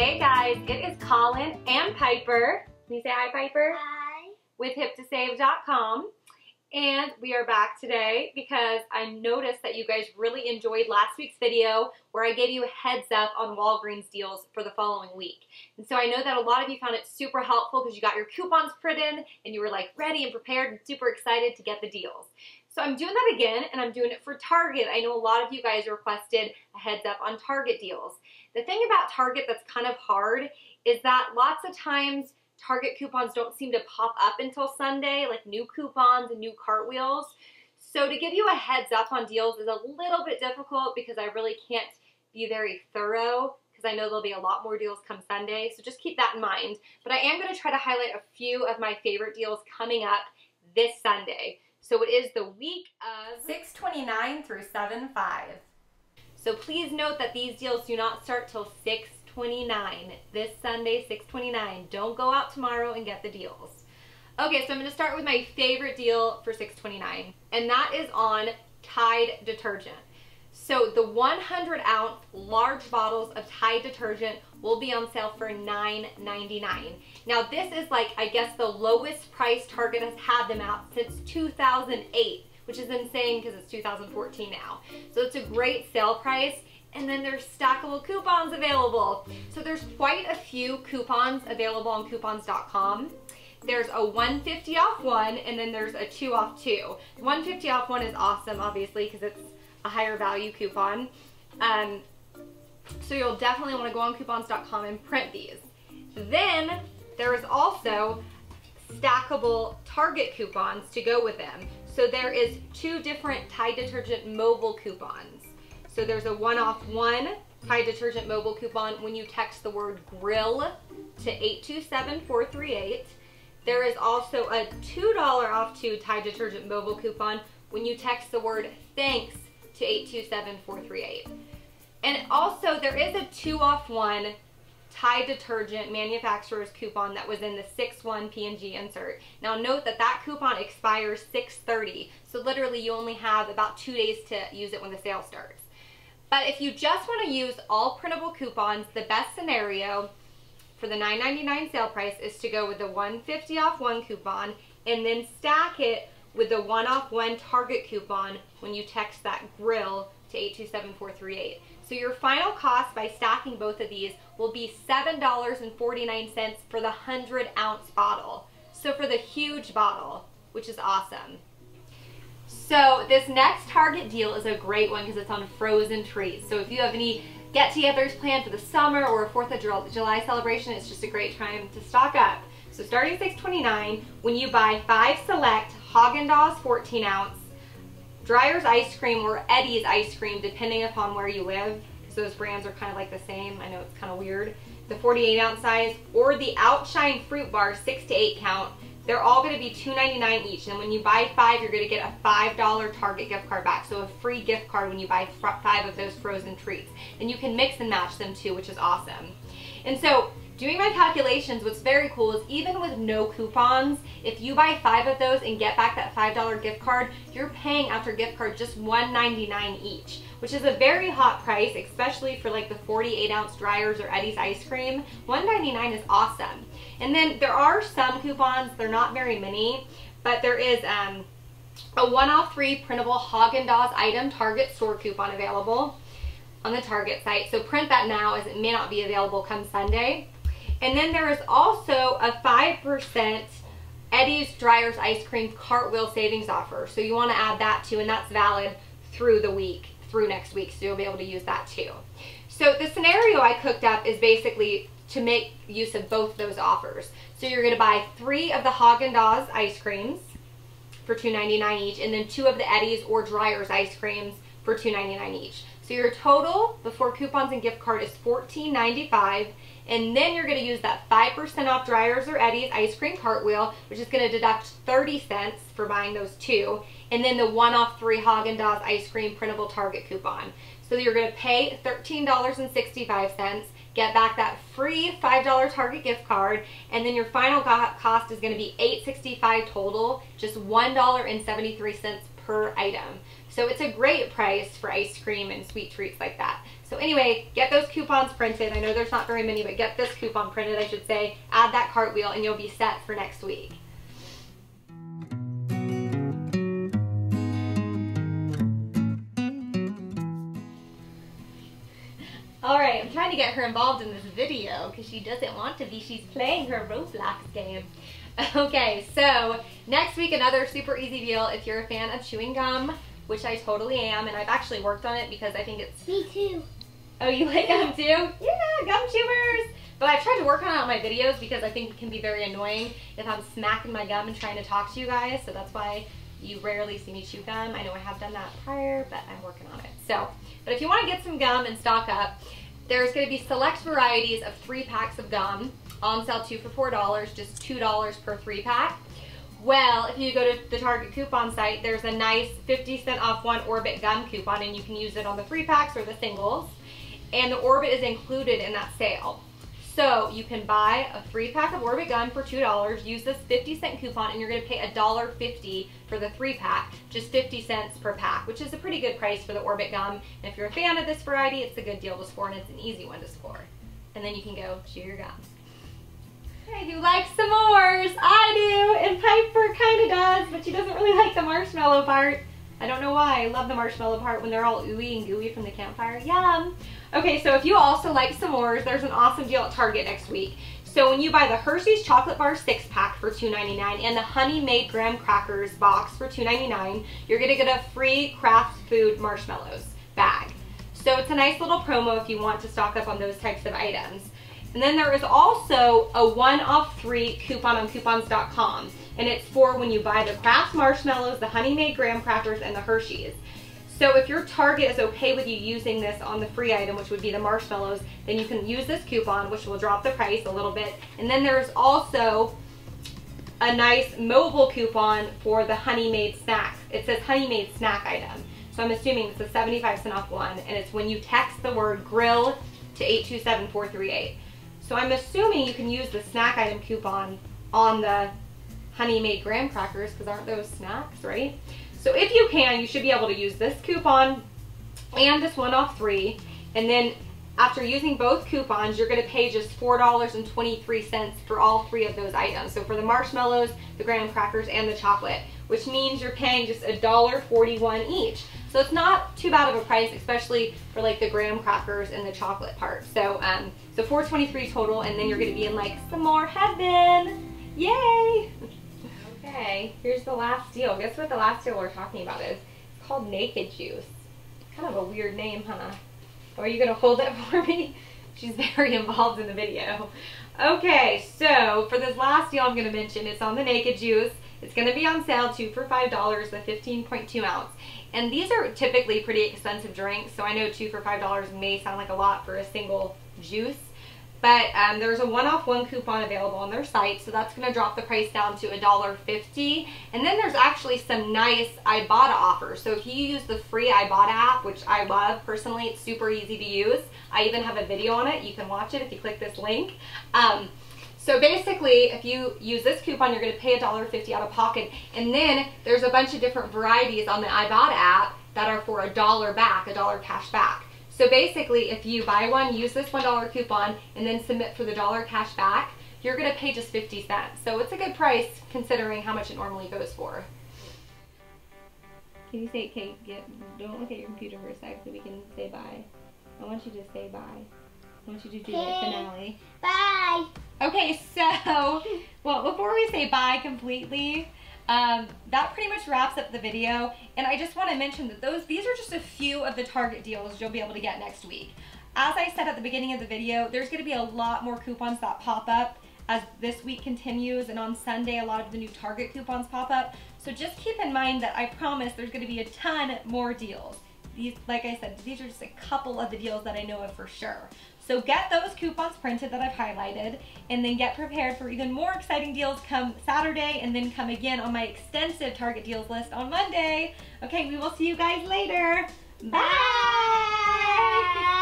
Hey guys, it is Collin and Piper. Can you say hi, Piper? Hi. With hip2save.com. And we are back today because I noticed that you guys really enjoyed last week's video where I gave you a heads up on Walgreens deals for the following week. And so I know that a lot of you found it super helpful because you got your coupons printed and you were like ready and prepared and super excited to get the deals. So I'm doing that again and I'm doing it for Target. I know a lot of you guys requested a heads up on Target deals. The thing about Target that's kind of hard is that lots of times Target coupons don't seem to pop up until Sunday, like new coupons and new cartwheels. So to give you a heads up on deals is a little bit difficult because I really can't be very thorough because I know there'll be a lot more deals come Sunday. So just keep that in mind. But I am going to try to highlight a few of my favorite deals coming up this Sunday. So it is the week of 629 through 75. So please note that these deals do not start till 629. This Sunday, 629. Don't go out tomorrow and get the deals. Okay, so I'm going to start with my favorite deal for 629, and that is on Tide detergent. So the 100 ounce large bottles of Tide detergent will be on sale for $9.99. Now this is like, I guess the lowest price Target has had them out since 2008, which is insane because it's 2014 now. So it's a great sale price. And then there's stackable coupons available. So there's quite a few coupons available on coupons.com. There's a 150 off one, and then there's a two off two. 150 off one is awesome, obviously, because it's a higher value coupon. Um, so you'll definitely want to go on coupons.com and print these. Then there is also stackable Target coupons to go with them. So there is two different Tide detergent mobile coupons. So there's a one-off one Tide detergent mobile coupon when you text the word grill to 827438. There is also a $2 off two Tide detergent mobile coupon when you text the word thanks to 827438. And also there is a two off one Tide detergent manufacturer's coupon that was in the 6-1 P&G insert. Now note that that coupon expires 6.30, so literally you only have about two days to use it when the sale starts. But if you just want to use all printable coupons, the best scenario for the $9.99 sale price is to go with the 150 off one coupon and then stack it with the one off one Target coupon when you text that grill to 827438. So your final cost by stacking both of these will be $7.49 for the 100 ounce bottle. So for the huge bottle, which is awesome. So this next Target deal is a great one because it's on frozen treats. So if you have any get-togethers planned for the summer or a 4th of July celebration, it's just a great time to stock up. So starting $6.29, when you buy five select Haagen-Dazs 14 ounce, Dreyer's ice cream or Edy's ice cream, depending upon where you live, because those brands are kind of like the same. I know it's kind of weird. The 48 ounce size, or the Outshine fruit bar, 6 to 8 count. They're all going to be $2.99 each. And when you buy five, you're going to get a $5 Target gift card back. So a free gift card when you buy five of those frozen treats. And you can mix and match them too, which is awesome. And so Doing my calculations, what's very cool is even with no coupons, if you buy five of those and get back that $5 gift card, you're paying after gift card just $1.99 each, which is a very hot price, especially for like the 48 ounce Dreyer's or Edy's ice cream. $1.99 is awesome. And then there are some coupons, they're not very many, but there is um, a one off three printable Haagen-Dazs item Target store coupon available on the Target site. So print that now as it may not be available come Sunday. And then there is also a 5% Edy's Dreyer's Ice Cream Cartwheel Savings Offer. So you want to add that too, and that's valid through the week, through next week, so you'll be able to use that too. So the scenario I cooked up is basically to make use of both those offers. So you're going to buy three of the Haagen-Dazs ice creams for $2.99 each, and then two of the Edy's or Dreyer's ice creams for $2.99 each. So your total before coupons and gift card is $14.95 and then you're gonna use that 5% off Dreyer's or Edy's ice cream cartwheel, which is gonna deduct 30 cents for buying those two, and then the one off three Haagen-Dazs ice cream printable Target coupon. So you're gonna pay $13.65, get back that free $5 Target gift card, and then your final cost is gonna be $8.65 total, just $1.73 per item. So it's a great price for ice cream and sweet treats like that. So anyway, get those coupons printed. I know there's not very many, but get this coupon printed, I should say. Add that cartwheel and you'll be set for next week. Alright, I'm trying to get her involved in this video because she doesn't want to be. She's playing her Roblox game. Okay, so next week another super easy deal if you're a fan of chewing gum, which I totally am, and I've actually worked on it because I think it's... Me too. Oh, you like gum too? Yeah, gum chewers! But I've tried to work on it on my videos because I think it can be very annoying if I'm smacking my gum and trying to talk to you guys, so that's why you rarely see me chew gum. I know I have done that prior, but I'm working on it. So, but if you want to get some gum and stock up, there's going to be select varieties of three packs of gum Um, on sale two for four dollars, just two dollars per three pack. Well, if you go to the Target coupon site, there's a nice 50 cent off one Orbit gum coupon and you can use it on the three packs or the singles. And the Orbit is included in that sale. So you can buy a three pack of Orbit gum for $2, use this 50 cent coupon, and you're gonna pay $1.50 for the three pack, just 50 cents per pack, which is a pretty good price for the Orbit gum. And if you're a fan of this variety, it's a good deal to score and it's an easy one to score. And then you can go chew your gum. Hey, who likes s'mores? I do, and Piper kinda does, but she doesn't really like the marshmallow part. I don't know why. I love the marshmallow part when they're all ooey and gooey from the campfire. Yum! Okay, so if you also like s'mores, there's an awesome deal at Target next week. So when you buy the Hershey's Chocolate Bar 6 pack for $2.99 and the Honey Maid Graham Crackers box for $2.99, you're gonna get a free Kraft Food Marshmallows bag. So it's a nice little promo if you want to stock up on those types of items. And then there is also a one off three coupon on coupons.com. And it's for when you buy the Kraft marshmallows, the Honey Maid Graham Crackers, and the Hershey's. So if your Target is okay with you using this on the free item, which would be the marshmallows, then you can use this coupon, which will drop the price a little bit. And then there's also a nice mobile coupon for the Honey Maid snacks. It says Honey Maid snack item. So I'm assuming it's a 75 cent off one, and it's when you text the word grill to 827438. So I'm assuming you can use the snack item coupon on the Honey Maid Graham Crackers, because aren't those snacks, right? So if you can, you should be able to use this coupon and this one off three. And then after using both coupons, you're gonna pay just $4.23 for all three of those items. So for the marshmallows, the graham crackers, and the chocolate, which means you're paying just $1.41 each. So it's not too bad of a price, especially for like the graham crackers and the chocolate part. So, um, so 423 total, and then you're gonna be in like some more heaven. Yay! Okay, here's the last deal. Guess what the last deal we're talking about is? It's called Naked Juice. Kind of a weird name, huh? Are you gonna hold it for me? She's very involved in the video. Okay, so for this last deal I'm gonna mention, it's on the Naked Juice. It's gonna be on sale too for $5, the 15.2 ounce. And these are typically pretty expensive drinks, so I know two for $5 may sound like a lot for a single juice. But um, there's a one-off one coupon available on their site, so that's going to drop the price down to $1.50. And then there's actually some nice Ibotta offers. So if you use the free Ibotta app, which I love personally, it's super easy to use. I even have a video on it. You can watch it if you click this link. Um, so basically, if you use this coupon, you're going to pay $1.50 out of pocket. And then there's a bunch of different varieties on the Ibotta app that are for a dollar back, a dollar cash back. So basically, if you buy one, use this $1 coupon, and then submit for the dollar cash back, you're going to pay just 50 cents. So it's a good price considering how much it normally goes for. Can you say, Kate, get, don't look at your computer for a sec so we can say bye. I want you to say bye. I want you to do the finale. Bye. Okay, so, well, before we say bye completely, um, that pretty much wraps up the video. And I just want to mention that those these are just a few of the Target deals you'll be able to get next week. As I said at the beginning of the video, there's going to be a lot more coupons that pop up as this week continues. And on Sunday, a lot of the new Target coupons pop up. So just keep in mind that I promise there's going to be a ton more deals. These, like I said, these are just a couple of the deals that I know of for sure. So get those coupons printed that I've highlighted and then get prepared for even more exciting deals come Saturday and then come again on my extensive Target deals list on Monday. Okay, we will see you guys later. Bye! Bye.